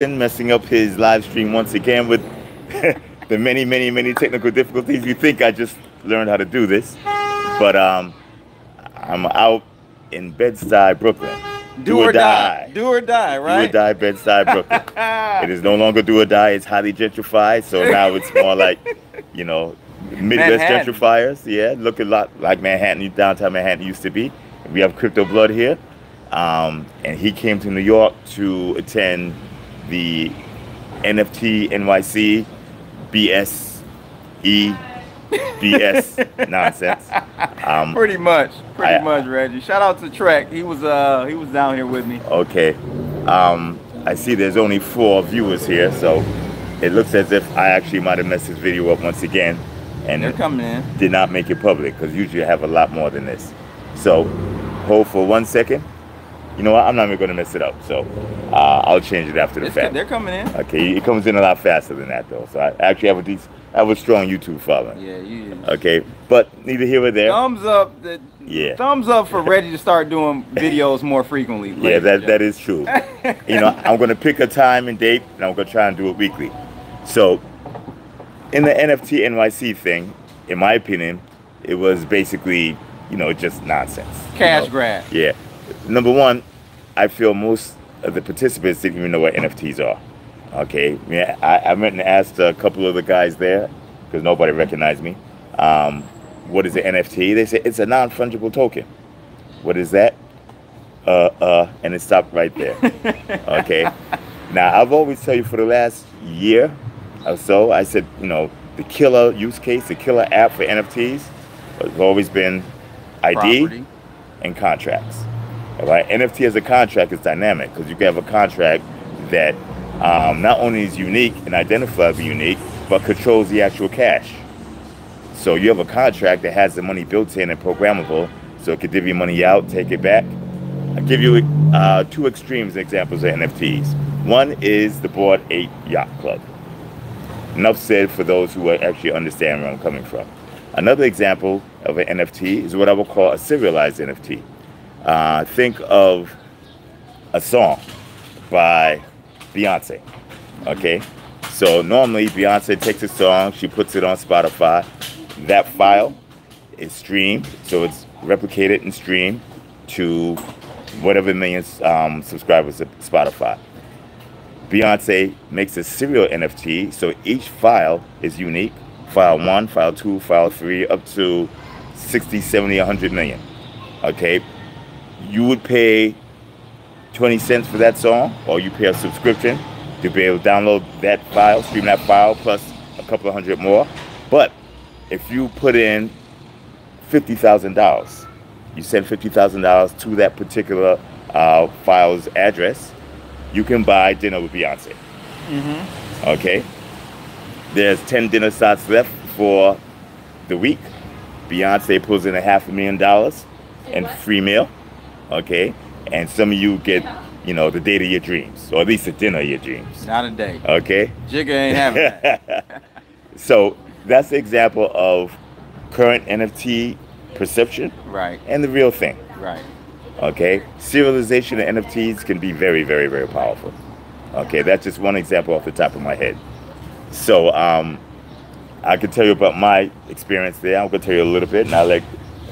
messing up his live stream once again with the many, many, many technical difficulties. You think I just learned how to do this, but um, I'm out in Bed-Stuy, Brooklyn. Do, do or, or die. die. Do or die, right? Do or die, Bed-Stuy, Brooklyn. it is no longer do or die. It's highly gentrified, so now it's more like, you know, Midwest Manhattan. gentrifiers. Yeah, look a lot like Manhattan, downtown Manhattan used to be. We have Crypto Blood here, um, and he came to New York to attend the NFT NYC BS E BS nonsense. Um, pretty much, pretty I, much, Reggie. Shout out to Trek. He was uh he was down here with me. Okay. Um, I see there's only four viewers here, so it looks as if I actually might have messed this video up once again, and they're coming in. Did not make it public because usually I have a lot more than this. So hold for one second you know what? I'm not even going to mess it up. So uh, I'll change it after the it's fact. They're coming in. Okay, it comes in a lot faster than that though. So I actually have a decent, I have a strong YouTube following. Yeah, you. Okay, but neither here or there. Thumbs up. The, yeah. Thumbs up for ready to start doing videos more frequently. Yeah, that that is true. you know, I'm going to pick a time and date, and I'm going to try and do it weekly. So, in the NFT NYC thing, in my opinion, it was basically, you know, just nonsense. Cash you know? grab. Yeah. Number one, I feel most of the participants didn't even know what NFTs are. Okay, yeah, I, I went and asked a couple of the guys there because nobody recognized me. Um, what is an NFT? They said it's a non-fungible token. What is that? Uh, uh, and it stopped right there. okay. Now I've always tell you for the last year or so, I said, you know, the killer use case, the killer app for NFTs has always been ID Property. and contracts. Right, NFT as a contract is dynamic because you can have a contract that um, not only is unique and identifiably unique, but controls the actual cash. So you have a contract that has the money built in and programmable, so it could divvy money out, take it back. I'll give you uh, two extremes examples of NFTs. One is the Bored Ape Yacht Club. Enough said for those who actually understand where I'm coming from. Another example of an NFT is what I would call a serialized NFT. Uh, think of a song by Beyonce. Okay? So normally Beyonce takes a song, she puts it on Spotify. That file is streamed, so it's replicated and streamed to whatever millions um, subscribers to Spotify. Beyonce makes a serial NFT, so each file is unique. File 1, file 2, file 3, up to 60, 70, 100 million. Okay, you would pay 20 cents for that song, or you pay a subscription to be able to download that file, stream that file, plus a couple of hundred more. But if you put in $50,000, you send $50,000 to that particular uh, file's address, you can buy dinner with Beyonce. Mm-hmm. Okay? There's 10 dinner slots left for the week. Beyonce pulls in a half a million dollars in free meal okay? And some of you get, you know, the date of your dreams, or at least the dinner of your dreams. Not a date. Okay? Jigga ain't having that. so that's the example of current NFT perception. Right. And the real thing. Right. Okay? Serialization of NFTs can be very, very, very powerful. Okay, that's just one example off the top of my head. So, um, I can tell you about my experience there. I'm going to tell you a little bit, and I'll let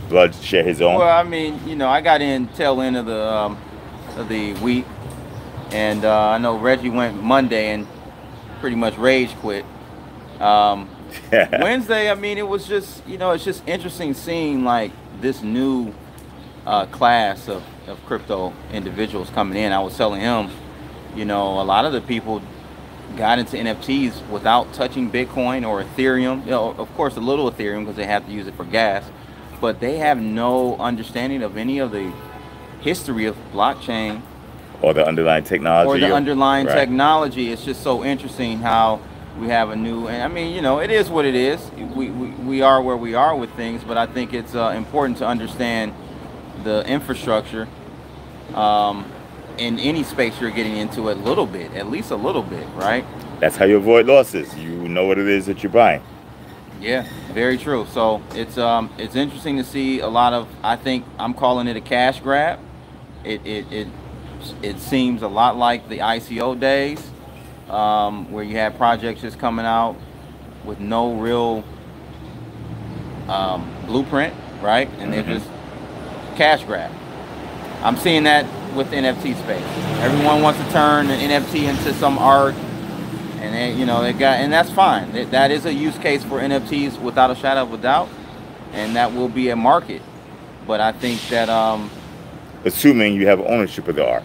Blood share his own? Well, I mean, you know, I got in tail end of the um, of the week, and uh, I know Reggie went Monday and pretty much rage quit. Um, Wednesday, I mean, it was just you know, it's just interesting seeing like this new uh, class of, of crypto individuals coming in. I was telling him, you know, a lot of the people got into NFTs without touching Bitcoin or Ethereum. You know, of course, a little Ethereum because they have to use it for gas but they have no understanding of any of the history of blockchain or the underlying technology. or the underlying right. technology. It's just so interesting how we have a new and i mean you know it is what it is. We, we, we are where we are with things but i think it's uh, important to understand the infrastructure um, in any space you're getting into a little bit at least a little bit right? That's how you avoid losses. You know what it is that you're buying yeah, very true. So it's um it's interesting to see a lot of I think I'm calling it a cash grab. It it it it seems a lot like the ICO days um, where you have projects just coming out with no real um, blueprint, right? And they're mm-hmm. just cash grab. I'm seeing that with NFT space. Everyone wants to turn an NFT into some art, and they, you know they got, and that's fine. that is a use case for NFTs without a shadow of a doubt, and that will be a market. But I think that um, assuming you have ownership of the art.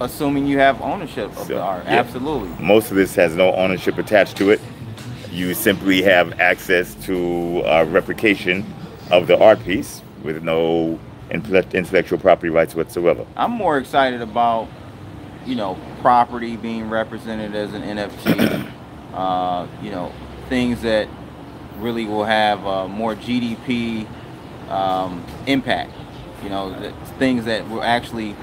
Assuming you have ownership of so, the art, yeah. absolutely. Most of this has no ownership attached to it. You simply have access to a replication of the art piece with no intellectual property rights whatsoever. I'm more excited about, you know, property being represented as an NFT. uh, you know, things that really will have uh, more GDP um, impact. You know, things that will actually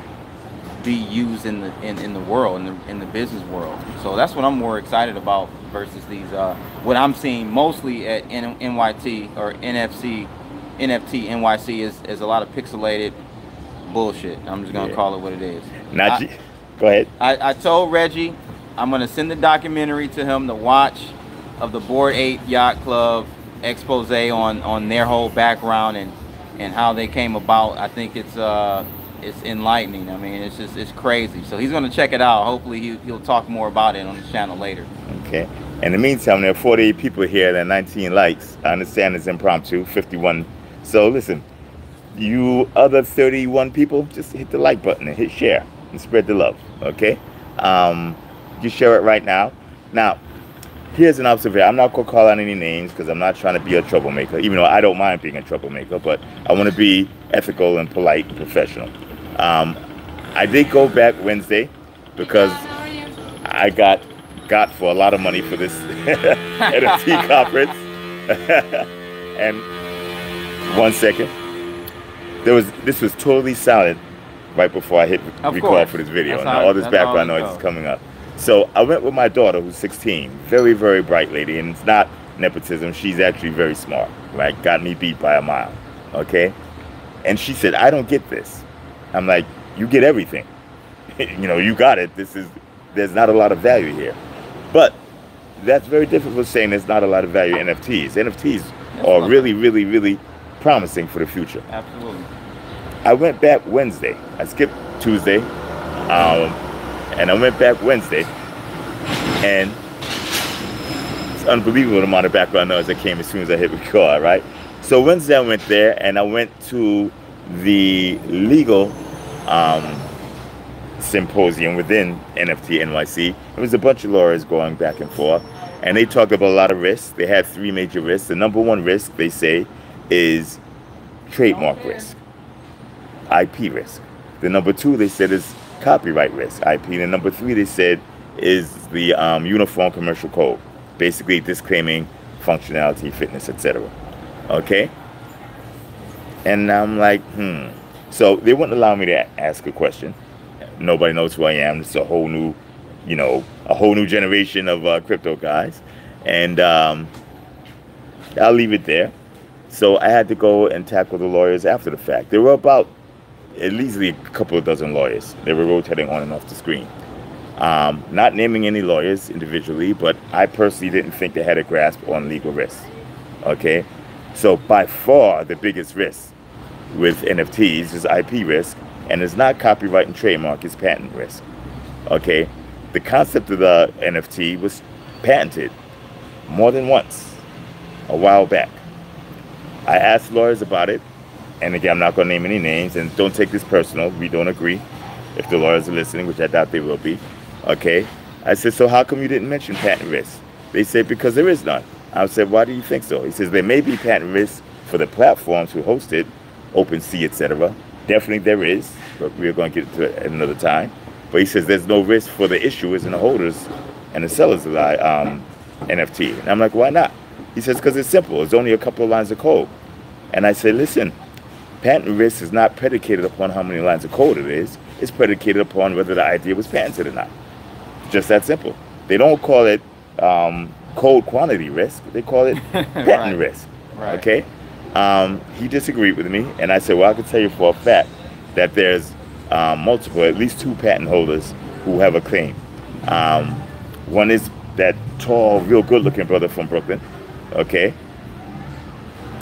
be used in the in, in the world in the in the business world. So that's what I'm more excited about versus these uh, what I'm seeing mostly at N- NYT or NFC NFT NYC is, is a lot of pixelated bullshit. I'm just gonna yeah. call it what it is. Not I, go ahead. I, I told Reggie I'm gonna send the documentary to him to watch of the Bored Ape Yacht Club expose on on their whole background and and how they came about. I think it's uh it's enlightening. I mean, it's just it's crazy. So he's gonna check it out. Hopefully he, he'll talk more about it on the channel later. Okay. In the meantime, there are 48 people here. Are 19 likes. I understand it's impromptu. 51 so listen, you other 31 people, just hit the like button and hit share and spread the love, okay? Um, just share it right now. Now, here's an observation. I'm not going to call out any names because I'm not trying to be a troublemaker, even though I don't mind being a troublemaker, but I want to be ethical and polite and professional. Um, I did go back Wednesday because I got got for a lot of money for this NFT conference. and one second. There was this was totally silent right before I hit of record course. for this video. That's now all this background noise is coming up. So I went with my daughter who's 16, very, very bright lady, and it's not nepotism. She's actually very smart, right? Got me beat by a mile. Okay? And she said, I don't get this. I'm like, you get everything. you know, you got it. This is there's not a lot of value here. But that's very different from saying there's not a lot of value in NFTs. NFTs that's are really, really, really promising for the future. Absolutely. I went back Wednesday. I skipped Tuesday, um, and I went back Wednesday, and it's unbelievable the amount of background noise that came as soon as I hit record. Right. So Wednesday I went there, and I went to the legal um, symposium within NFT NYC. It was a bunch of lawyers going back and forth, and they talked about a lot of risks. They had three major risks. The number one risk, they say, is trademark risk, IP risk. The number two they said is copyright risk, IP. And the number three they said is the um, Uniform Commercial Code, basically disclaiming functionality, fitness, etc. Okay? And I'm like, hmm. So they wouldn't allow me to ask a question. Nobody knows who I am. It's a whole new, you know, a whole new generation of uh, crypto guys. And um, I'll leave it there. So I had to go and tackle the lawyers after the fact. There were about at least a couple of dozen lawyers. They were rotating on and off the screen. Um, not naming any lawyers individually, but I personally didn't think they had a grasp on legal risk. Okay? So by far the biggest risk with NFTs is IP risk, and it's not copyright and trademark, it's patent risk. Okay? The concept of the NFT was patented more than once a while back. I asked lawyers about it, and again, I'm not going to name any names, and don't take this personal. We don't agree. If the lawyers are listening, which I doubt they will be, okay. I said, so how come you didn't mention patent risk? They said because there is none. I said, why do you think so? He says there may be patent risk for the platforms who host it, OpenSea, etc. Definitely there is, but we're going to get to it at another time. But he says there's no risk for the issuers and the holders and the sellers of the um, NFT. And I'm like, why not? He says, because it's simple. It's only a couple of lines of code. And I say, listen, patent risk is not predicated upon how many lines of code it is. It's predicated upon whether the idea was patented or not. Just that simple. They don't call it um, code quantity risk. They call it patent right. risk. Right. Okay? Um, he disagreed with me, and I said, well, I can tell you for a fact that there's um, multiple, at least two patent holders who have a claim. Um, One is that tall, real good-looking brother from Brooklyn. Okay,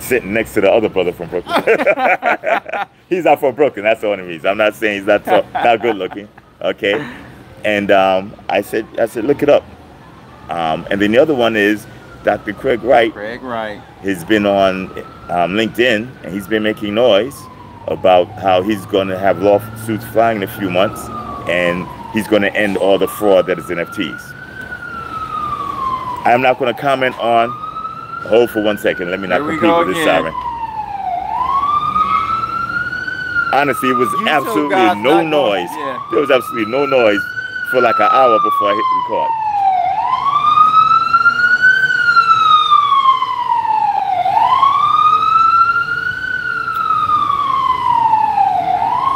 sitting next to the other brother from Brooklyn. he's not from Brooklyn. That's the only reason. I'm not saying he's not not good-looking. Okay, and um, I said, I said, look it up. Um, and then the other one is Dr. Craig Wright. Craig Wright has been on um, LinkedIn and he's been making noise about how he's going to have lawsuits flying in a few months and he's going to end all the fraud that is NFTs. I'm not going to comment on. Hold for one second. Let me not compete with this siren. Honestly, it was YouTube absolutely no noise. yeah. There was absolutely no noise for like an hour before I hit record.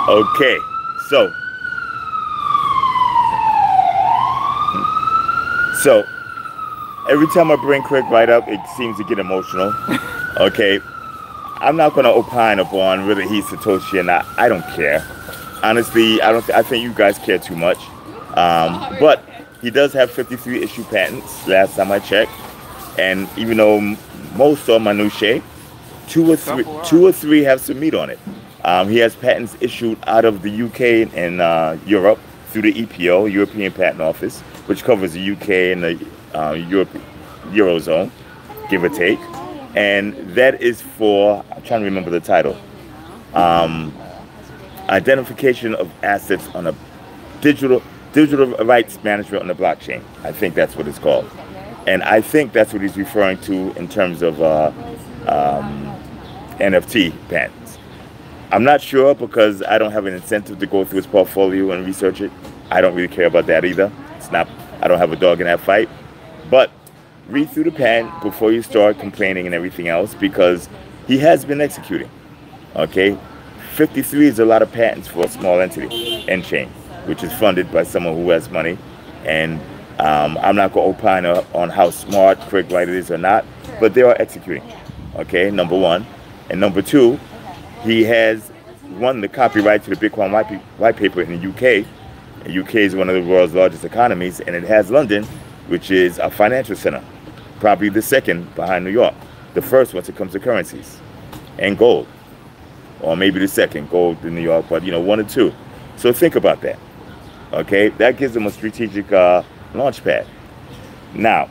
Okay, so so every time I bring Craig Wright up, it seems to get emotional. okay, I'm not gonna opine upon whether he's Satoshi or not. I don't care. Honestly, I don't. Th- I think you guys care too much. Um, but he does have 53 issue patents. Last time I checked, and even though most are minutiae, two or three, two or three have some meat on it. Um, he has patents issued out of the UK and uh, Europe through the EPO, European Patent Office, which covers the UK and the uh, Europe, Eurozone, give or take. And that is for, I'm trying to remember the title, um, identification of assets on a digital digital rights management on the blockchain. I think that's what it's called. And I think that's what he's referring to in terms of uh, um, NFT patents. I'm not sure because I don't have an incentive to go through his portfolio and research it. I don't really care about that either. It's not. I don't have a dog in that fight. But read through the pen before you start complaining and everything else because he has been executing. Okay, 53 is a lot of patents for a small entity, nChain, which is funded by someone who has money. And um, I'm not going to opine on how smart Craig Wright is or not, but they are executing. Okay, number one. And number two, he has won the copyright to the Bitcoin white, white paper in the UK. The UK is one of the world's largest economies, and it has London, which is a financial center, probably the second behind New York. The first once it comes to currencies and gold, or maybe the second, gold in New York, but you know, one or two. So think about that. Okay, that gives them a strategic uh, launch pad. Now,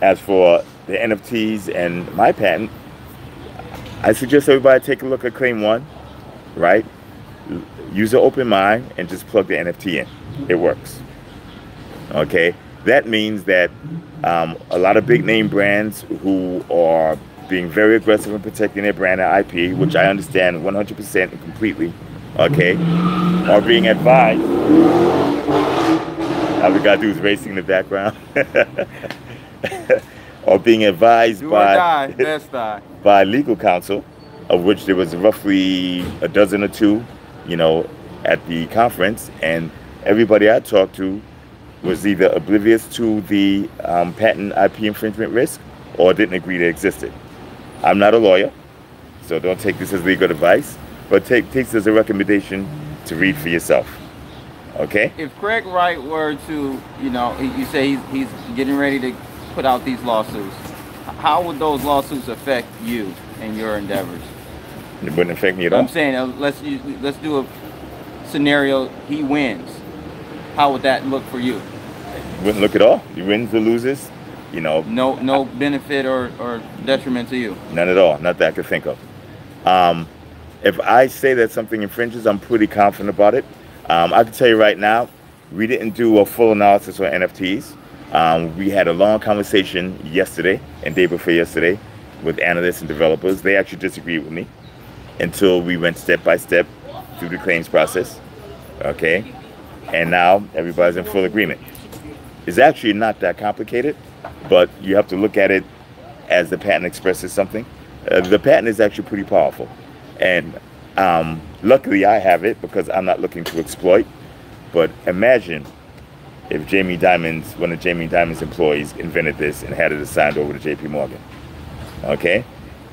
as for the NFTs and my patent, I suggest everybody take a look at Claim One, right? Use an open mind and just plug the NFT in. It works. Okay, that means that um, a lot of big name brands who are being very aggressive in protecting their brand and IP, which I understand 100% and completely, okay, are being advised. All we gotta do is racing in the background. are being advised do by die, by legal counsel, of which there was roughly a dozen or two, you know, at the conference, and everybody I talked to was either oblivious to the um, patent IP infringement risk or didn't agree they existed. I'm not a lawyer, so don't take this as legal advice, but take, take this as a recommendation to read for yourself. Okay? If Craig Wright were to, you know, you say he's, he's getting ready to put out these lawsuits, how would those lawsuits affect you and your endeavors? It wouldn't affect me at all. I'm saying uh, let's let's do a scenario. He wins. How would that look for you? Wouldn't look at all. He wins or loses, you know. No, no benefit or, or detriment to you. None at all. Not that I could think of. Um, if I say that something infringes, I'm pretty confident about it. Um, I can tell you right now, we didn't do a full analysis on NFTs. Um, we had a long conversation yesterday and day before yesterday with analysts and developers. They actually disagreed with me until we went step by step through the claims process. Okay, and now everybody's in full agreement. It's actually not that complicated, but you have to look at it as the patent expresses something. Uh, the patent is actually pretty powerful, and um, luckily I have it because I'm not looking to exploit. But imagine if Jamie Dimon's, one of Jamie Dimon's employees invented this and had it assigned over to JP Morgan. Okay?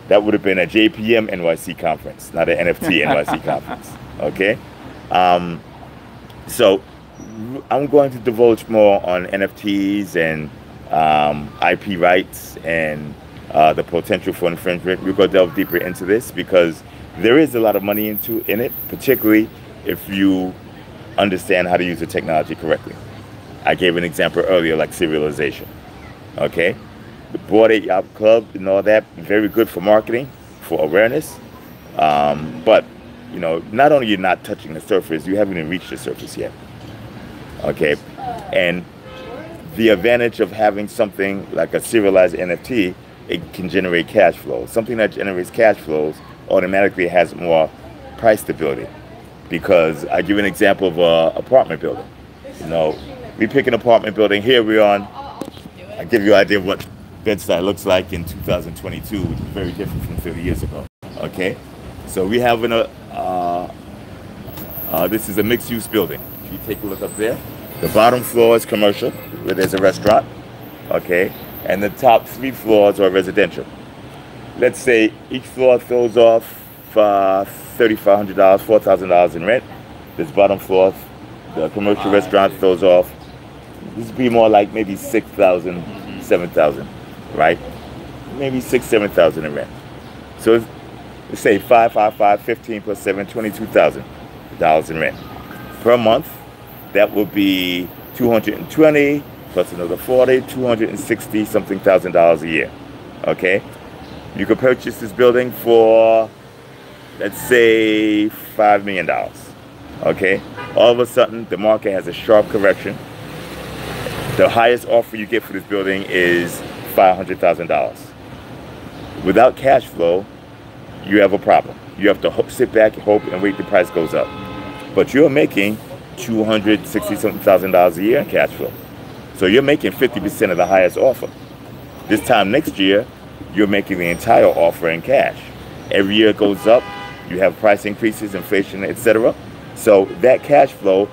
That would have been a JPM NYC conference, not an NFT NYC conference. Okay? Um, so I'm going to divulge more on NFTs and um, IP rights and uh, the potential for infringement. We're going to delve deeper into this because there is a lot of money into in it, particularly if you understand how to use the technology correctly. I gave an example earlier, like serialization. Okay, the Bored Ape Yacht Club and all that, very good for marketing, for awareness. Um, but you know, not only you're not touching the surface, you haven't even reached the surface yet. Okay, and the advantage of having something like a serialized NFT, it can generate cash flow. Something that generates cash flows automatically has more price stability. Because I give an example of a apartment building. You know, we pick an apartment building. Here we're on. I give you an idea of what Bed-Stuy looks like in 2022, which is very different from 30 years ago. Okay, so we have an, uh, uh, this is a mixed-use building. You take a look up there, the bottom floor is commercial, where there's a restaurant. Okay, and the top three floors are residential. Let's say each floor throws off uh, $3,500, $4,000 in rent. This bottom floor, the commercial restaurant throws off this would be more like maybe 6,000, 7,000, right? Maybe six, 7,000 in rent. So let's say 5, 5, 5, 15 plus 7, $22,000 in rent. Per month, that would be 220 plus another 40, 260 something thousand dollars a year. Okay? You could purchase this building for, let's say, $5 million. Okay? All of a sudden, the market has a sharp correction the highest offer you get for this building is $500,000. Without cash flow, you have a problem. You have to sit back, hope, and wait the price goes up. But you're making $260,000 a year in cash flow. So you're making 50% of the highest offer. This time next year, you're making the entire offer in cash. Every year it goes up, you have price increases, inflation, etc. So that cash flow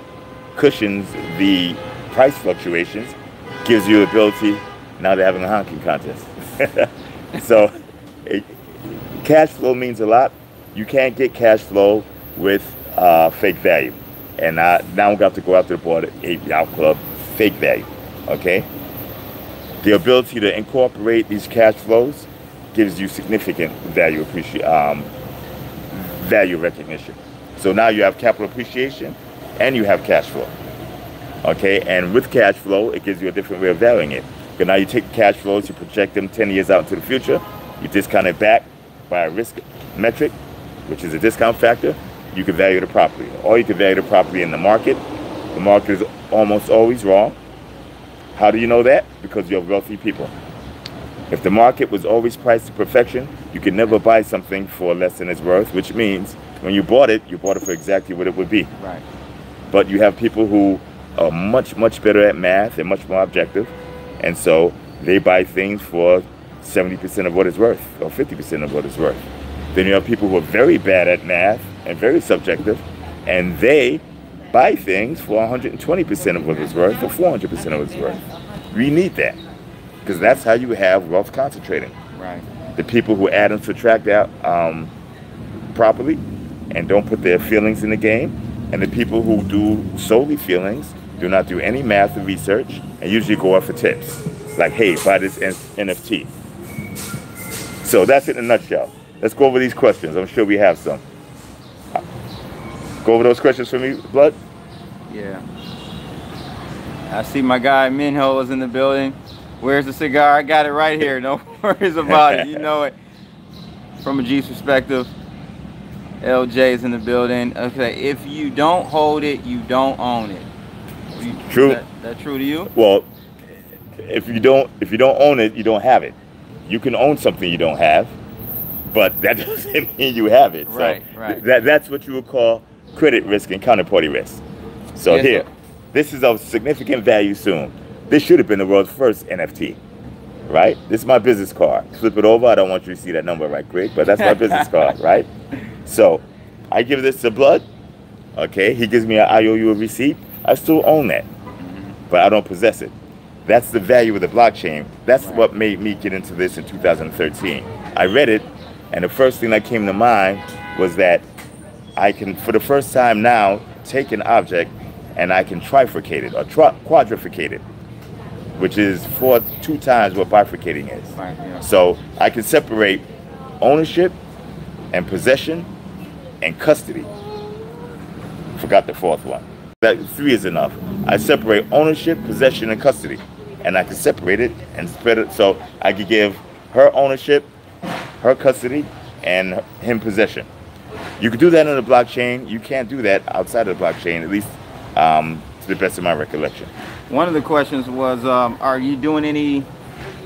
cushions the price fluctuations gives you the ability. Now they're having a honking contest. so it, cash flow means a lot. You can't get cash flow with uh, fake value. And I, now going to go after the Ape Yacht Club, fake value. Okay? The ability to incorporate these cash flows gives you significant value appreciation, um, value recognition. So now you have capital appreciation and you have cash flow. Okay, and with cash flow, it gives you a different way of valuing it. Because now you take cash flows, you project them 10 years out into the future, you discount it back by a risk metric, which is a discount factor, you can value the property. Or you can value the property in the market. The market is almost always wrong. How do you know that? Because you have wealthy people. If the market was always priced to perfection, you could never buy something for less than its worth, which means when you bought it, you bought it for exactly what it would be. Right. But you have people who are much, much better at math and much more objective. And so they buy things for 70% of what it's worth or 50% of what it's worth. Then you have people who are very bad at math and very subjective, and they buy things for 120% of what it's worth or 400% of what it's worth. We need that because that's how you have wealth concentrating. Right. The people who add and subtract out um, properly and don't put their feelings in the game, and the people who do solely feelings do not do any math or research, and usually go off for tips. Like, hey, buy this NFT. So that's it in a nutshell. Let's go over these questions. I'm sure we have some. Go over those questions for me, Blood? Yeah. I see my guy Minho is in the building. Where's the cigar? I got it right here. No worries about it. You know it. From a G's perspective, LJ is in the building. Okay, if you don't hold it, you don't own it. True. That, that true to you? Well, if you don't if you don't own it, you don't have it. You can own something you don't have, but that doesn't mean you have it. Right, so right. That that's what you would call credit risk and counterparty risk. So Yes, here, sir. this is of significant value soon. This should have been the world's first NFT. Right? This is my business card. Flip it over. I don't want you to see that number right quick, but that's my business card, right? So I give this to Blood. Okay, he gives me an IOU receipt. I still own that, mm-hmm. but I don't possess it. That's the value of the blockchain. That's Right. what made me get into this in 2013. I read it, and the first thing that came to mind was that I can, for the first time now, take an object and I can trifurcate it or quadrifurcate it, which is four two times what bifurcating is. Right, yeah. So I can separate ownership and possession and custody. Forgot the fourth one. That three is enough. I separate ownership, possession, and custody, and I can separate it and spread it. So I could give her ownership, her custody, and him possession. You could do that in the blockchain. You can't do that outside of the blockchain, at least um, to the best of my recollection. One of the questions was, um, are you doing any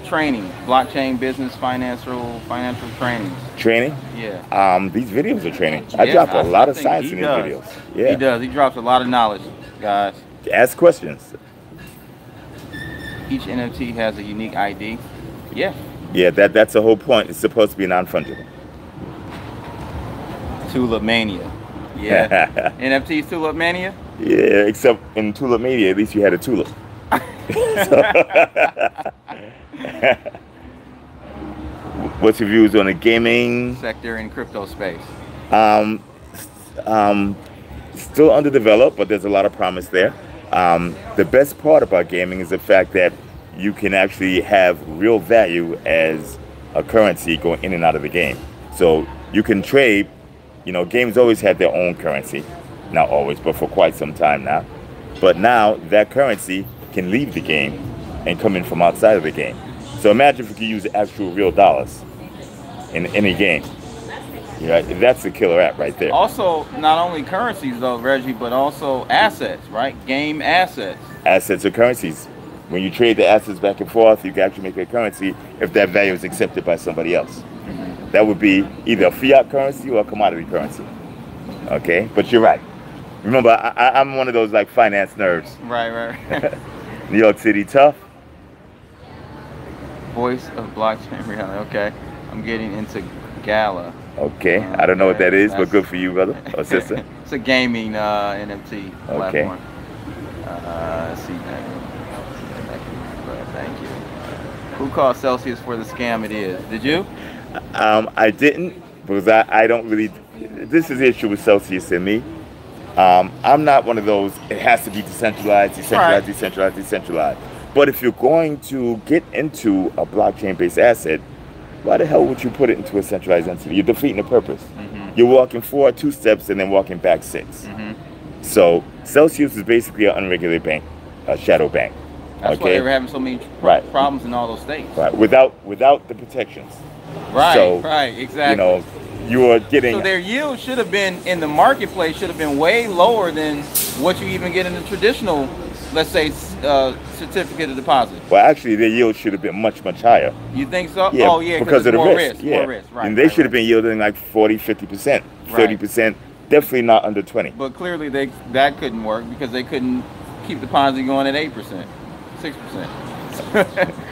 training, blockchain business financial financial training. Training? Yeah. Um, these videos are training. I Yeah, drop a I- lot of science in these does. videos. Yeah. He does. He drops a lot of knowledge, guys. Ask questions. Each NFT has a unique ID. Yeah. Yeah, that that's the whole point. It's supposed to be non-fungible. Tulip Mania. Yeah. NFTs Tulip Mania? Yeah, except in Tulip Mania, at least you had a tulip. What's your views on the gaming? Sector in crypto space. Um, um, still underdeveloped, but there's a lot of promise there. Um, the best part about gaming is the fact that you can actually have real value as a currency going in and out of the game. So you can trade. You know, games always had their own currency, not always, but for quite some time now. But now that currency can leave the game and come in from outside of the game. So imagine if you could use actual real dollars in any game. Yeah, that's the killer app right there. Also, not only currencies though, Reggie, but also assets, right? Game assets. Assets are currencies. When you trade the assets back and forth, you can actually make a currency if that value is accepted by somebody else. That would be either a fiat currency or a commodity currency. Okay, but you're right. Remember, I, I'm one of those like finance nerds. Right, right. New York City tough. Voice of blockchain reality. Okay. I'm getting into Gala. Okay, I don't know what that is, but good for you, brother or sister. it's a gaming uh, NFT Okay. platform. Uh, see. Thank you. Who called Celsius for the scam it is? Did you? Um, I didn't because I, I don't really. This is the issue with Celsius and me. Um, I'm not one of those. It has to be decentralized, decentralized, Right. decentralized, decentralized. But if you're going to get into a blockchain-based asset, why the hell would you put it into a centralized entity? You're defeating the purpose. Mhm. You're walking forward two steps and then walking back 6 Mhm. So Celsius is basically an unregulated bank, a shadow bank. That's why they were having so many Right. problems in all those states. right. Without without the protections, Right, So, right, exactly. you know, you are getting. so their yield should have been in the marketplace should have been way lower than what you even get in the traditional, let's say, uh, certificate of deposit. Well, actually, their yield should have been much, much higher. You think so? Yeah, oh yeah, because of the more risk. risk, yeah. more risk. Right. and they right, should have right. been yielding like 40, 50%, 30%, definitely not under 20. But clearly they that couldn't work because they couldn't keep the Ponzi going at eight percent, six percent.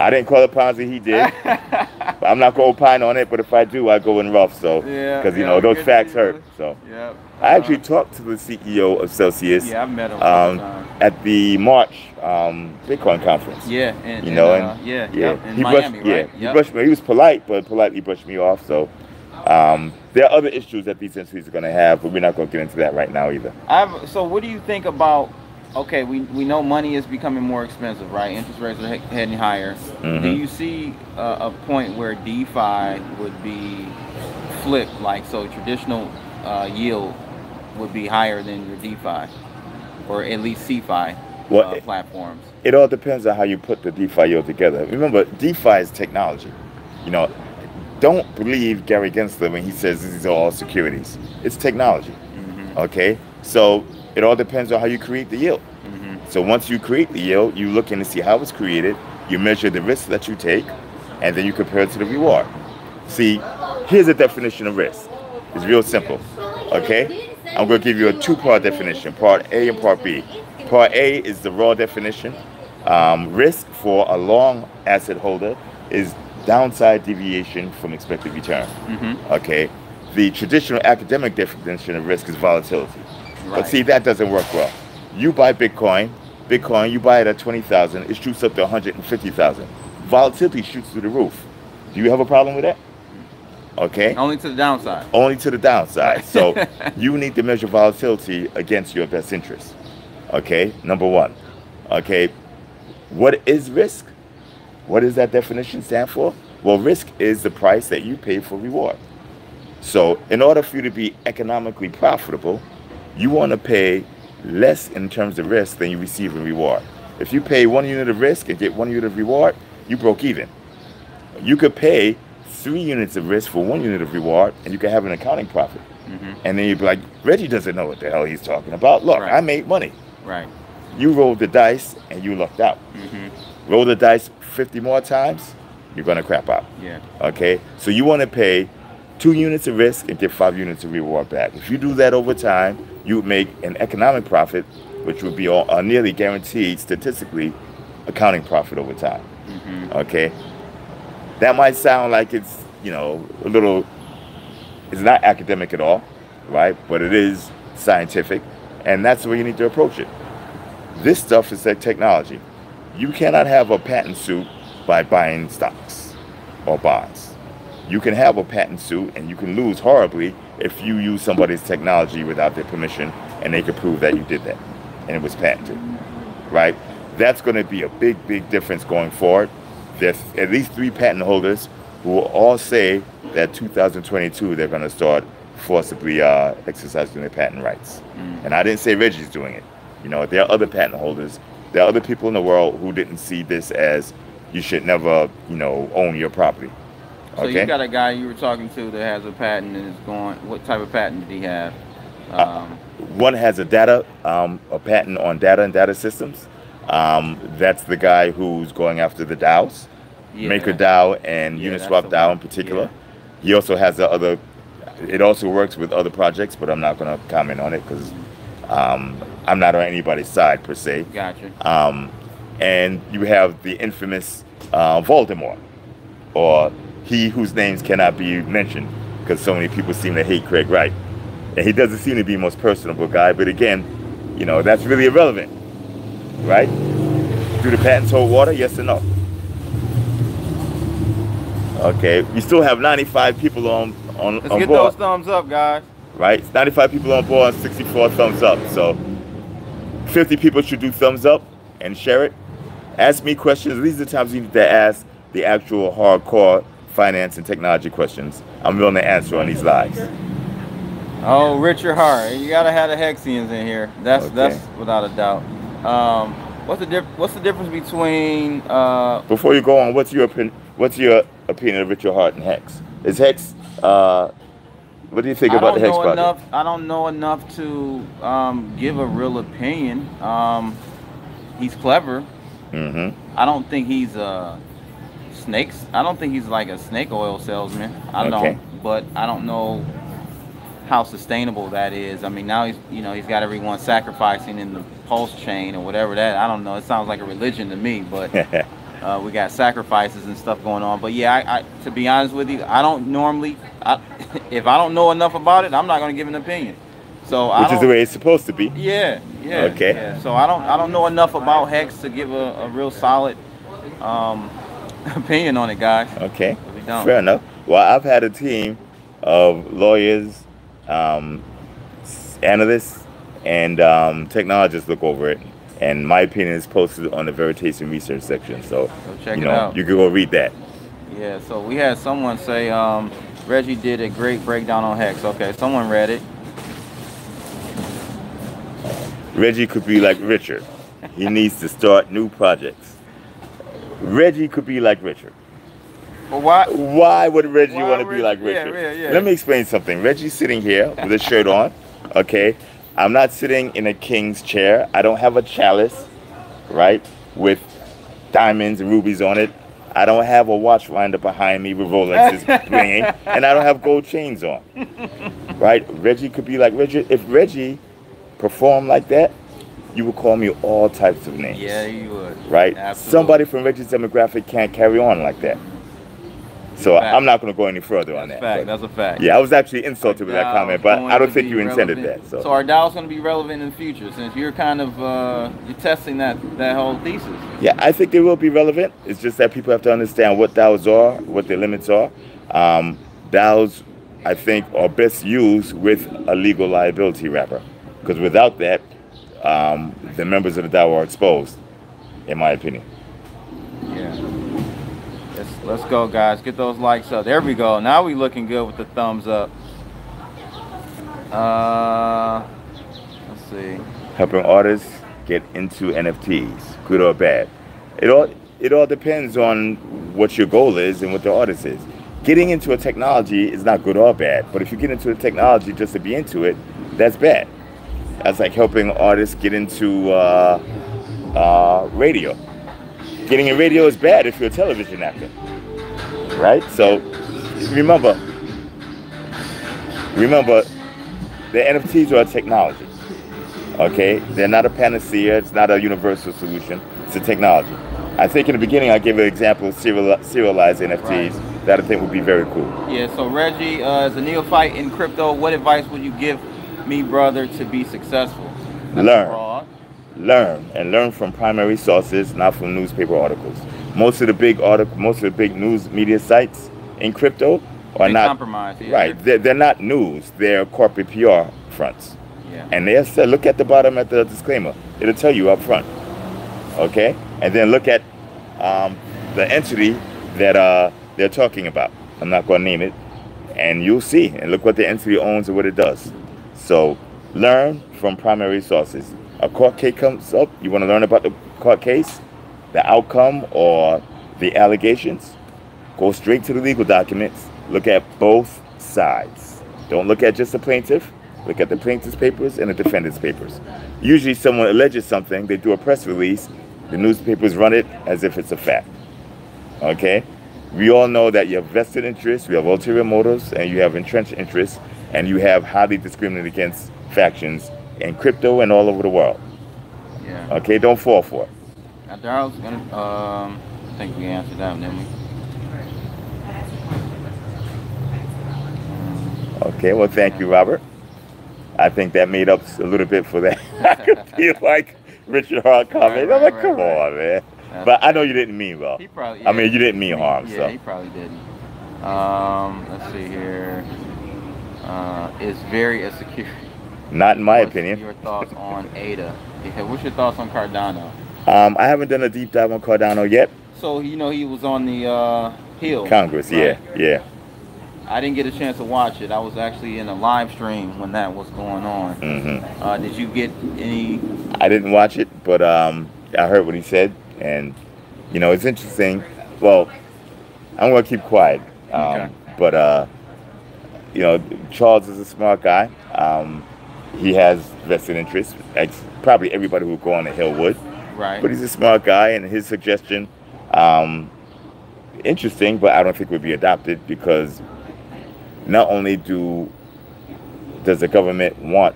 I didn't call it Ponzi, he did. but I'm not going to opine on it, but if I do, I go in rough. So, Yeah, because, you yeah, know, those facts hurt. So, Yep. I actually Uh, talked to the CEO of Celsius yeah, I've met him. um, at the March um, Bitcoin conference. Yeah, and, You know, and, and uh, yeah, yeah, in he Miami, brushed, yeah, right? he brushed me. He was polite, but politely brushed me off. So, um, there are other issues that these entities are going to have, but we're not going to get into that right now either. I've, so what do you think about? Okay, we, we know money is becoming more expensive, right? Interest rates are he- heading higher. Do Mhm. you see uh, a point where DeFi would be flipped, like so traditional uh, yield would be higher than your DeFi, or at least CeFi Well, uh, platforms? It all depends on how you put the DeFi yield together. Remember, DeFi is technology. You know, don't believe Gary Gensler when he says these are all securities. It's technology. Mhm, Okay, so it all depends on how you create the yield. mhm. So once you create the yield, you look in to see how it's created, you measure the risk that you take, and then you compare it to the reward. See, here's a definition of risk. It's real simple. Okay? I'm going to give you a two-part definition, part A and part B. Part A is the raw definition. Um, risk for a long asset holder is downside deviation from expected return. Mhm. Okay? The traditional academic definition of risk is volatility. Right. But see, that doesn't work well. You buy Bitcoin, Bitcoin, you buy it at 20,000, it shoots up to 150,000. Volatility shoots through the roof. Do you have a problem with that? Okay? Only to the downside. Only to the downside. So you need to measure volatility against your best interest. Okay, number one. Okay, what is risk? What does that definition stand for? Well, risk is the price that you pay for reward. So, in order for you to be economically profitable, you want to pay less in terms of risk than you receive in reward. If you pay one unit of risk and get one unit of reward, you broke even. You could pay three units of risk for one unit of reward, and you could have an accounting profit. Mm-hmm. And then you'd be like, Reggie doesn't know what the hell he's talking about. Look, right. I made money. Right. You rolled the dice and you lucked out. Mm-hmm. Roll the dice 50 more times, you're going to crap out. Yeah. Okay? So you want to pay two units of risk and get five units of reward back. If you do that over time, you would make an economic profit, which would be a nearly guaranteed statistically accounting profit over time. Mm-hmm. Okay? That might sound like it's, you know, a little, it's not academic at all, right? But it is scientific, and that's the way you need to approach it. This stuff is like technology. You cannot have a patent suit by buying stocks or bonds. You can have a patent suit and you can lose horribly if you use somebody's technology without their permission and they can prove that you did that and it was patented, right? That's going to be a big, big difference going forward. There's at least three patent holders who will all say that 2022 they're going to start forcibly uh, exercising their patent rights. Mm. And I didn't say Reggie's doing it. You know, there are other patent holders. There are other people in the world who didn't see this as you should never, you know, own your property. So you got a guy you were talking to that has a patent and is going. What type of patent did he have? Uh, um, uh, one has a data, um, a patent on data and data systems. Um, that's the guy who's going after the DAOs, yeah. MakerDAO and yeah, Uniswap DAO in particular. Yeah. He also has the other. It also works with other projects, but I'm not going to comment on it because um, I'm not on anybody's side per se. Gotcha. Um, and you have the infamous uh, Voldemort, or he whose names cannot be mentioned, because so many people seem to hate Craig Wright, and he doesn't seem to be the most personable guy. But again, you know that's really irrelevant, right? Do the patents hold water? Yes or no? Okay, we still have 95 people on on, Let's on get board. those thumbs up, guys. Right, 95 people on board, 64 thumbs up. So 50 people should do thumbs up and share it. Ask me questions. These are the times you need to ask the actual hardcore finance and technology questions. I'm willing to answer on these lives. Oh, Richard Hart, you gotta have the Hexians in here. That's okay. that's without a doubt. Um, what's the diff- What's the difference between? Uh, Before you go on, what's your opinion? What's your opinion of Richard Hart and Hex? Is Hex? Uh, what do you think about the Hex project? Enough, I don't know enough to um, give a real opinion. Um, he's clever. Mm-hmm. I don't think he's a snakes. I don't think he's like a snake oil salesman. I okay. don't, but I don't know how sustainable that is. I mean, now he's you know he's got everyone sacrificing in the PulseChain or whatever that. I don't know. It sounds like a religion to me, but uh, we got sacrifices and stuff going on. But yeah, I, I to be honest with you, I don't normally. I, if I don't know enough about it, I'm not going to give an opinion. So which is the way it's supposed to be. Yeah, yeah. Okay. Yeah. So I don't I don't know enough about Hex to give a, a real solid um, opinion on it, guys. Okay. We don't. Fair enough. Well, I've had a team of lawyers, um, analysts, and um, technologists look over it, and my opinion is posted on the Veritaseum research section. So, so you know, out. you can go read that. Yeah. So we had someone say um, Reggie did a great breakdown on Hex. Okay, someone read it. Reggie could be like Richard. He needs to start new projects. Reggie could be like Richard. Well, why? Why would Reggie why want to be like Richard? Yeah, yeah, yeah. Let me explain something. Reggie's sitting here with a shirt on. Okay, I'm not sitting in a king's chair. I don't have a chalice, right, with diamonds and rubies on it. I don't have a watch winder behind me with Rolexes blinging, and I don't have gold chains on. Right? Reggie could be like Reggie. If Reggie perform like that, you would call me all types of names. Yeah, you would. Right? Absolutely. Somebody from Reggie's demographic can't carry on like that. So I'm not going to go any further That's on that. Fact. That's a fact. Yeah, I was actually insulted with that comment, but I don't think you intended relevant. that. So, so our DAO's going to be relevant in the future since you're kind of uh, you're testing that that whole thesis. Yeah, I think they will be relevant. It's just that people have to understand what DAOs are, what their limits are. Um, DAOs, I think, are best used with a legal liability wrapper because without that, um, the members of the DAO are exposed, in my opinion. Yeah. Let's, let's go, guys. Get those likes up. There we go. Now we looking good with the thumbs up. Uh, let's see. Helping artists get into NFTs, good or bad. It all it all depends on what your goal is and what the artist is. Getting into a technology is not good or bad, but if you get into a technology just to be into it, that's bad. That's like helping artists get into uh, uh, radio. Getting in radio is bad if you're a television actor, right? So remember, remember, the NFTs are a technology. Okay, they're not a panacea. It's not a universal solution. It's a technology. I think in the beginning I gave an example of serial, serialized NFTs right. that I think would be very cool. Yeah. So Reggie, uh, as a neophyte in crypto, what advice would you give me, brother, to be successful? Learn. Learn and learn from primary sources, not from newspaper articles. Most of the big article, most of the big news media sites in crypto are they not compromised. Yeah. Right. They're, they're not news. They're corporate PR fronts. Yeah. And they said, look at the bottom at the disclaimer. It'll tell you up front. Okay. And then look at um, the entity that uh, they're talking about. I'm not going to name it. And you'll see. And look what the entity owns and what it does. So learn from primary sources. A court case comes up. You want to learn about the court case, the outcome, or the allegations? Go straight to the legal documents. Look at both sides. Don't look at just the plaintiff. Look at the plaintiff's papers and the defendant's papers. Usually someone alleges something, they do a press release, the newspapers run it as if it's a fact. Okay? We all know that you have vested interests, you have ulterior motives, and you have entrenched interests, and you have highly discriminated against factions in crypto and all over the world. Yeah. Okay, don't fall for it. Now, Daryl's gonna. Um, I think we answered that, didn't we? Okay, well, thank you, Robert. I think that made up a little bit for that. I could feel like Richard Heart comment. Right, I'm like, come right, on, man. That's but I know you didn't mean well. He probably. Yeah, I mean, you didn't mean harm. Yeah, so. he probably didn't. Um, let's see here. Uh, it's very insecure. Not in my What's opinion. Your thoughts on ADA? What's your thoughts on Cardano? Um, I haven't done a deep dive on Cardano yet. So you know he was on the uh, Hill. Congress, right? yeah, yeah. I didn't get a chance to watch it. I was actually in a live stream when that was going on. Mm-hmm. Uh, did you get any? I didn't watch it, but um, I heard what he said, and you know it's interesting. Well, I'm gonna keep quiet, um, okay. but uh, you know Charles is a smart guy. Um, he has vested interest. Probably everybody who would go on the hill would. Right. But he's a smart guy, and his suggestion, um, interesting, but I don't think would be adopted because not only do does the government want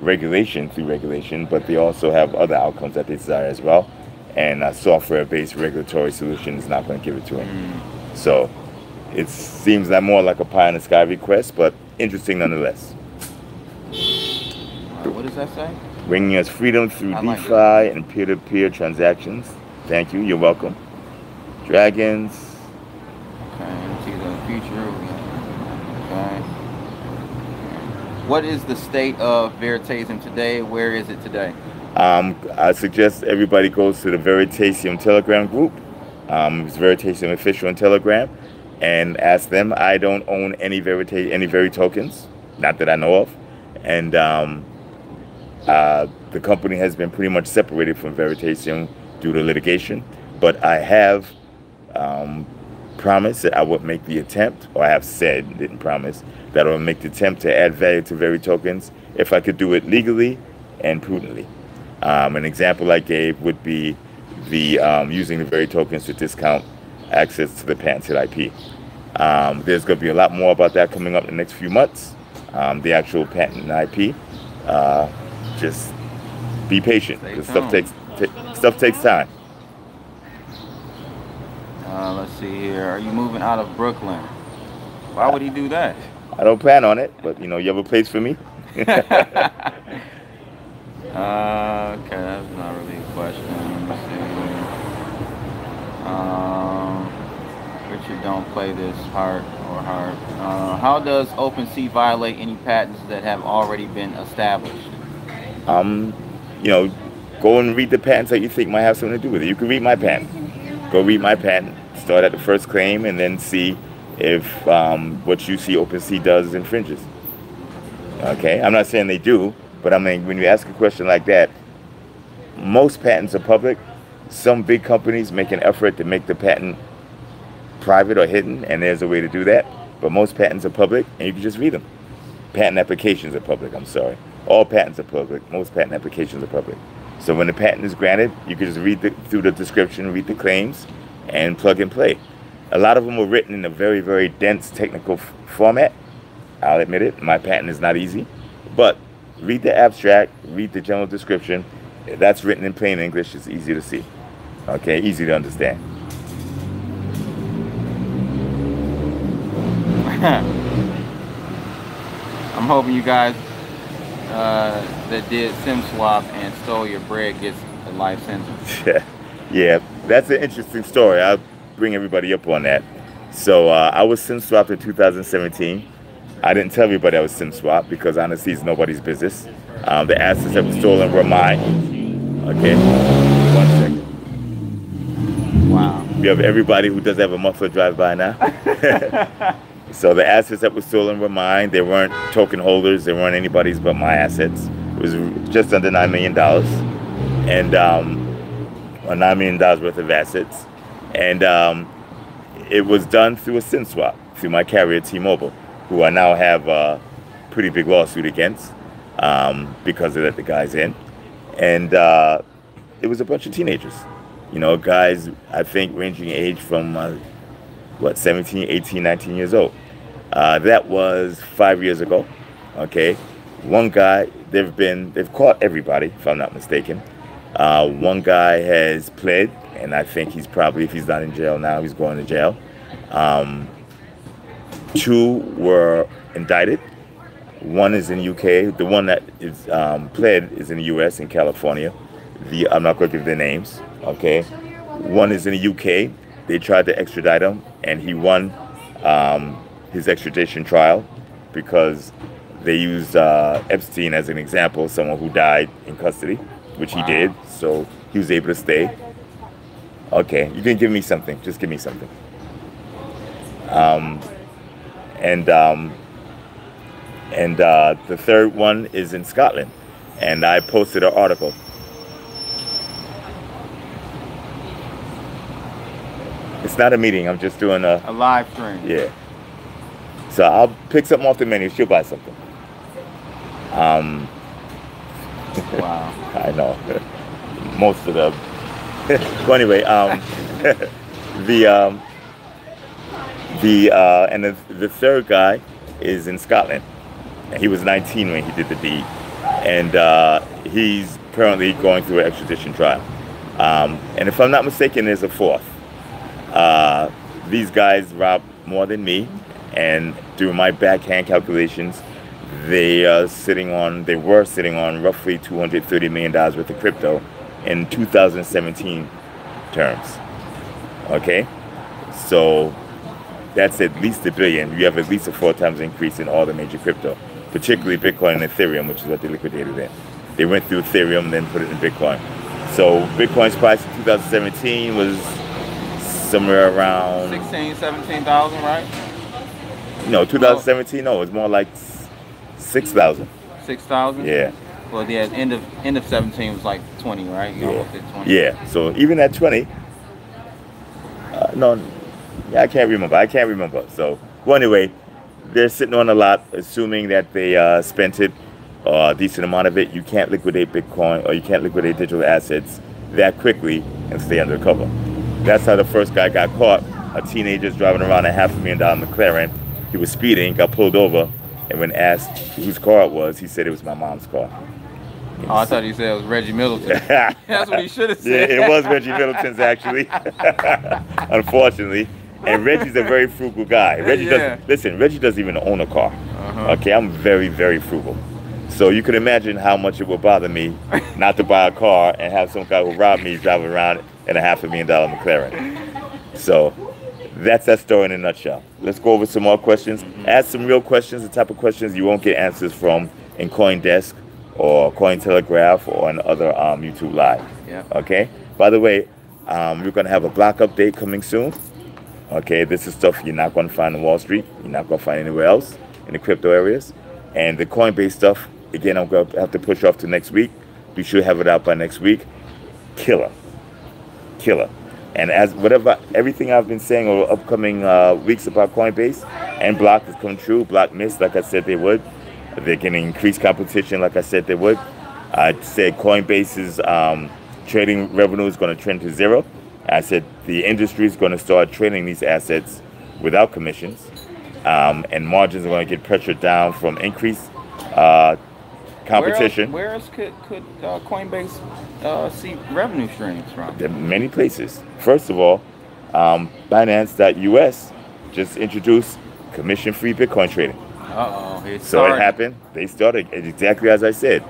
regulation through regulation, but they also have other outcomes that they desire as well. And a software-based regulatory solution is not going to give it to them. Mm. So it seems like more like a pie in the sky request, but interesting nonetheless. what does that say? Bringing us freedom through like DeFi it. and peer-to-peer transactions. Thank you. You're welcome. Dragons. Okay, see the future. Okay. What is the state of Veritaseum today? Where is it today? Um, I suggest everybody goes to the Veritaseum Telegram group. Um, it's Veritaseum official on Telegram, and ask them. I don't own any Verita any Veri tokens, not that I know of, and um, uh, the company has been pretty much separated from Veritaseum due to litigation. But I have um, promised that I would make the attempt, or I have said, didn't promise, that I would make the attempt to add value to Veri tokens if I could do it legally and prudently. Um, an example I gave would be the um, using the Veri tokens to discount access to the patented IP. Um, there's going to be a lot more about that coming up in the next few months. Um, the actual patent IP. Uh, just be patient. Stuff takes stuff takes time. Uh, let's see here. Are you moving out of Brooklyn? Why would he do that? I don't plan on it, but you know, you have a place for me. uh, okay, that's not really a question. Let me see. Um, Don't play this hard or hard. Uh, how does OpenSea violate any patents that have already been established? Um, you know, go and read the patents that you think might have something to do with it. You can read my patent. Go read my patent. Start at the first claim and then see if um, what you see OpenSea does infringes. Okay, I'm not saying they do, but I mean when you ask a question like that, most patents are public. Some big companies make an effort to make the patent private or hidden, and there's a way to do that. But most patents are public, and you can just read them. Patent applications are public. I'm sorry. All patents are public. Most patent applications are public. So when the patent is granted, you can just read the, through the description, read the claims, and plug and play. A lot of them were written in a very, very dense technical format. I'll admit it. My patent is not easy, but read the abstract, read the general description. That's written in plain English. It's easy to see. Okay, easy to understand. I'm hoping you guys uh, that did SIM swap and stole your bread gets a life sentence. Yeah, yeah, that's an interesting story. I'll bring everybody up on that. So uh, I was SIM swapped in 2017. I didn't tell everybody I was SIM swapped because honestly, it's nobody's business. Um, the assets that were stolen were mine. Okay, one second. Wow. We have everybody who does have a muffler drive by now. So the assets that were stolen were mine. They weren't token holders. They weren't anybody's but my assets. It was just under $9 million. And um, $9 million worth of assets. And um, it was done through a SIM swap, through my carrier T-Mobile, who I now have a pretty big lawsuit against um, because they let the guys in. And uh, it was a bunch of teenagers. You know, guys, I think ranging age from uh, what 17 18 19 years old uh, that was five years ago okay? One guy they've been they've caught everybody if i'm not mistaken. Uh, one guy has pled and i think he's probably if he's not in jail now he's going to jail. Um, two were indicted. One is in uk the one that is um, pled is in the us in california. The i'm not going to give their names okay? One is in the uk they tried to extradite him, and he won um, his extradition trial because they used uh, Epstein as an example, someone who died in custody, which wow. he did. So he was able to stay. Okay, you can give me something. Just give me something. Um, and um, and uh, the third one is in Scotland, and I posted an article It's not a meeting. I'm just doing a a live stream. Yeah. So I'll pick something off the menu. She'll buy something. Um. Wow. I know. Most of them. well, anyway, um, the um, the uh, and the, the third guy is in Scotland. He was 19 when he did the deed, and uh, he's currently going through an extradition trial. Um, and if I'm not mistaken, there's a fourth. Uh, these guys robbed more than me, and through my backhand calculations, they are sitting on they were sitting on roughly 230 million dollars worth of crypto in 2017 terms. Okay, so that's at least a billion. You have at least a four times increase in all the major crypto, particularly Bitcoin and Ethereum, which is what they liquidated in. They went through Ethereum, then put it in Bitcoin. So Bitcoin's price in 2017 was somewhere around 16, 17,000, right? No, 2017. No, it's more like 6,000. 6,000. Yeah. Well, yeah, end of end of 17 was like 20, right? You yeah. 20. Yeah. So even at 20, uh, no, yeah, I can't remember. I can't remember. So, well, anyway, they're sitting on a lot, assuming that they uh, spent it uh, a decent amount of it. You can't liquidate Bitcoin or you can't liquidate digital assets that quickly and stay undercover. That's how the first guy got caught. A teenager driving around a half a million dollar McLaren. He was speeding, got pulled over, and when asked whose car it was, he said it was my mom's car. Oh, I thought he said it was Reggie Middleton. That's what he should have said. Yeah, it was Reggie Middleton's actually. Unfortunately. And Reggie's a very frugal guy. Reggie yeah. does listen, Reggie doesn't even own a car. Uh-huh. Okay, I'm very, very frugal. So you can imagine how much it would bother me not to buy a car and have some guy who robbed me driving around in a half a million dollar McLaren. So that's that story in a nutshell. Let's go over some more questions. Ask some real questions, the type of questions you won't get answers from in CoinDesk or Cointelegraph or on other um, YouTube Live. Yeah. Okay. By the way, um, we're gonna have a block update coming soon. Okay, this is stuff you're not gonna find on Wall Street. You're not gonna find anywhere else in the crypto areas. And the Coinbase stuff, again, I'm gonna have to push off to next week. We should have it out by next week. Killer, killer. And as whatever everything I've been saying over upcoming uh, weeks about Coinbase and Block has come true. Block missed, like I said they would. They're getting increased competition, like I said they would. I said Coinbase's um, trading revenue is going to trend to zero. I said the industry is going to start trading these assets without commissions, um, and margins are going to get pressured down from increased uh, competition. Where else, where else could, could uh, Coinbase uh, see revenue streams from? There are many places. First of all, um, Binance.us just introduced commission-free Bitcoin trading. Uh oh, so it happened. They started exactly as I said.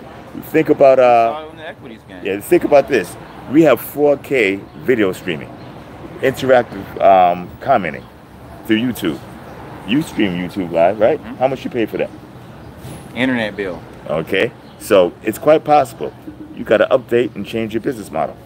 Think about uh, yeah. Think about this. We have 4K video streaming, interactive um, commenting through YouTube. You stream YouTube live, right? Mm-hmm. How much you pay for that? Internet bill. Okay, so it's quite possible. You got to update and change your business model.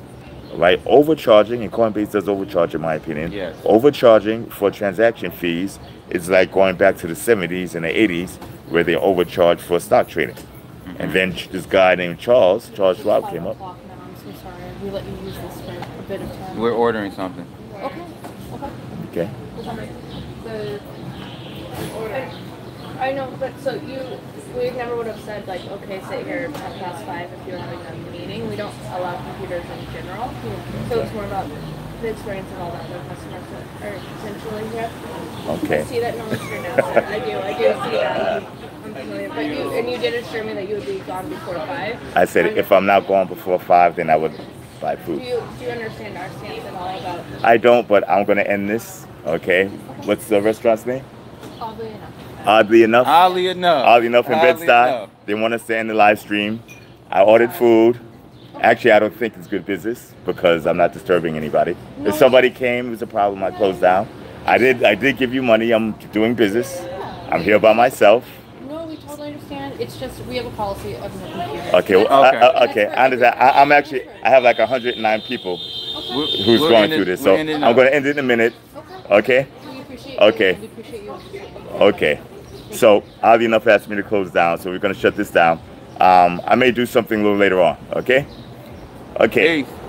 Right, overcharging and Coinbase does overcharge, in my opinion. Yes. Overcharging for transaction fees is like going back to the 70s and the 80s where they overcharged for stock trading. Mm-hmm. And then this guy named Charles, Charles Schwab, came up. Now. I'm so sorry. We let you use this for a bit of time. We're ordering something. Okay. Okay. Okay. The order. I know, but so you, we never would have said like, okay, sit here at past five if you're having a meeting. We don't allow computers in general. So it's more about the experience of all the other customers that are essentially here. Okay. I see that no one's here now. So I do, I do see that. I'm familiar. But you, and you did assure me that you would be gone before five. I said if I'm not gone before five, then I would buy food. Do you, do you understand our stance at all about? I don't, but I'm gonna end this. Okay. What's the restaurant's name? Oddly enough. Oddly enough. Oddly enough. Oddly enough in Bed-Stuy. They want us to end the live stream. I ordered food. Actually, I don't think it's good business because I'm not disturbing anybody. No. If somebody came, it was a problem. I closed down. I did. I did give you money. I'm doing business. I'm here by myself. No, we totally understand. It's just we have a policy of no computers. Okay. Well, okay. Uh, uh, I, I, okay. I understand. I, am actually. I have like 109 people okay. who's we're going through this, so I'm going to end it in a minute. Okay. Okay. Okay. Okay. So oddly enough asked me to close down, so we're gonna shut this down. Um, I may do something a little later on. Okay. Okay. Hey.